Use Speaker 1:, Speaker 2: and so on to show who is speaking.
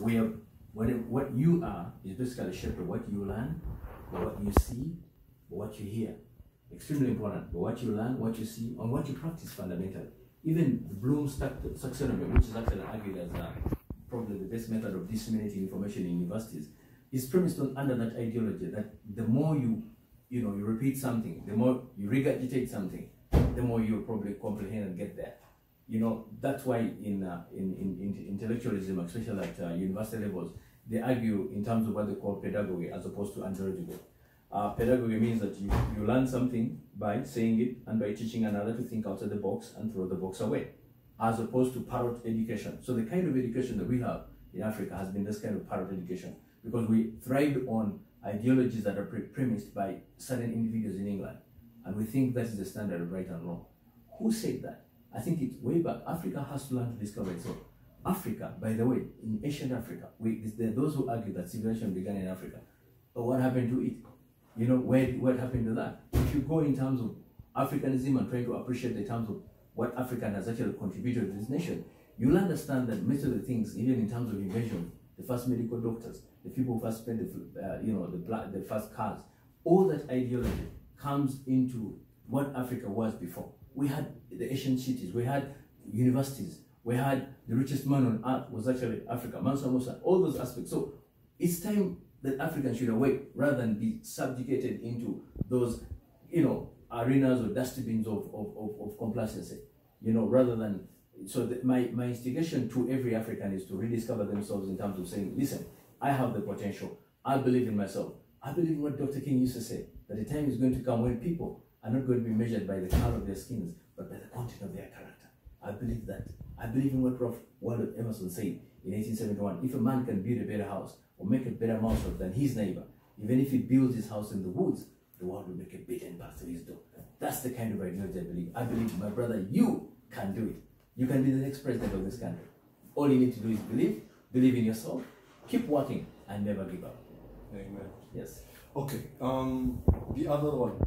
Speaker 1: we are what, what you are is basically shaped by what you learn, what you see, what you hear. Extremely important. But what you learn, what you see, and what you practice fundamentally. Even Bloom's tax- taxonomy, which is actually argued as uh, probably the best method of disseminating information in universities, is premised on under that ideology that the more you you know you repeat something, the more you regurgitate something, the more you probably comprehend and get there. You know that's why in uh, in, in, in intellectualism, especially at uh, university levels, they argue in terms of what they call pedagogy as opposed to andragogy. Uh, pedagogy means that you, you learn something by saying it and by teaching another to think outside the box and throw the box away, as opposed to parrot education. So the kind of education that we have in Africa has been this kind of parrot education because we thrived on ideologies that are pre- premised by certain individuals in England, and we think that is the standard of right and wrong. Who said that? I think it's way back. Africa has to learn to discover itself. Africa, by the way, in ancient Africa, we, those who argue that civilization began in Africa. But what happened to it? You know, where, what happened to that? If you go in terms of Africanism and try to appreciate the terms of what African has actually contributed to this nation, you'll understand that most of the things, even in terms of invention, the first medical doctors, the people who first spent the, uh, you know, the, the first cars, all that ideology comes into what Africa was before. We had the ancient cities, we had universities, we had the richest man on earth was actually Africa, Mansa Musa, all those aspects. So it's time that Africans should awake rather than be subjugated into those, you know, arenas or dustbins of, of, of, of complacency, you know, rather than. So the, my, my instigation to every African is to rediscover themselves in terms of saying, listen, I have the potential. I believe in myself. I believe in what Dr. King used to say, that the time is going to come when people are not going to be measured by the color of their skins, but by the content of their character. I believe that. I believe in what Ralph Waldo Emerson said in 1871. If a man can build a better house or make a better mousetrap than his neighbor, even if he builds his house in the woods, the world will make a beaten path to his door. That's the kind of ideology I believe. I believe, my brother, you can do it. You can be the next president of this country. All you need to do is believe, believe in yourself, keep working, and never give up.
Speaker 2: Amen.
Speaker 1: Yes.
Speaker 2: Okay. Um, the other one.